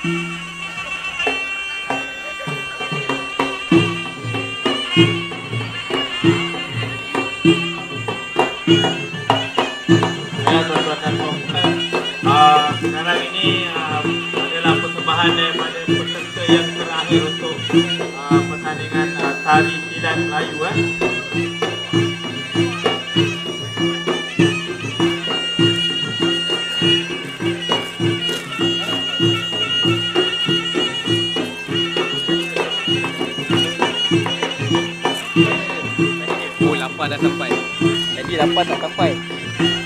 yang terakhir untuk uh, pertandingan uh, tari silat Melayu eh. lapar dah sampai. Jadi lapar tak sampai. thank